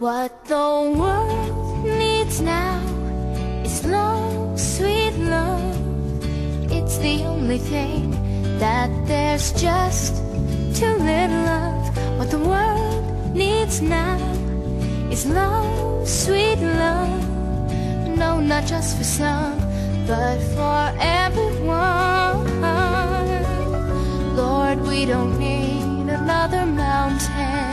What the world needs now is love, sweet love. It's the only thing that there's just too little of. What the world needs now is love, sweet love. No, not just for some, but for everyone. Lord, we don't need another mountain.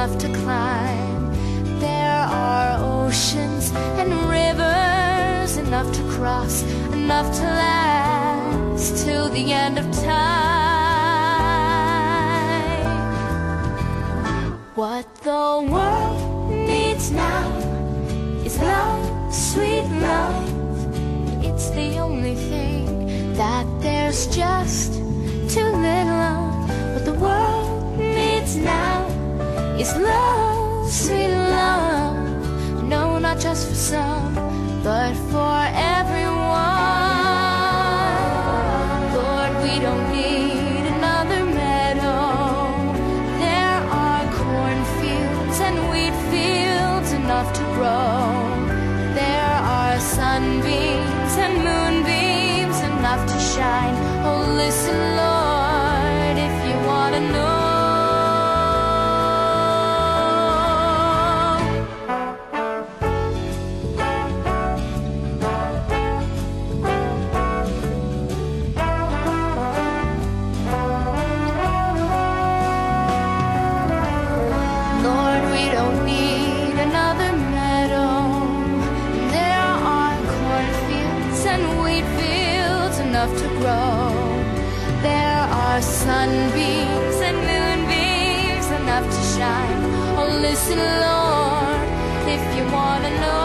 Enough to climb. There are oceans and rivers enough to cross, enough to last till the end of time. What the world needs now is love, sweet love. It's the only thing that there's just is love, sweet love. No, not just for some, but for everyone. Lord, we don't need another meadow. There are cornfields and wheat fields enough to grow. There are sunbeams and moonbeams enough to shine. Oh, listen, wheat fields enough to grow. There are sunbeams and moonbeams enough to shine. Oh, listen, Lord, if you want to know.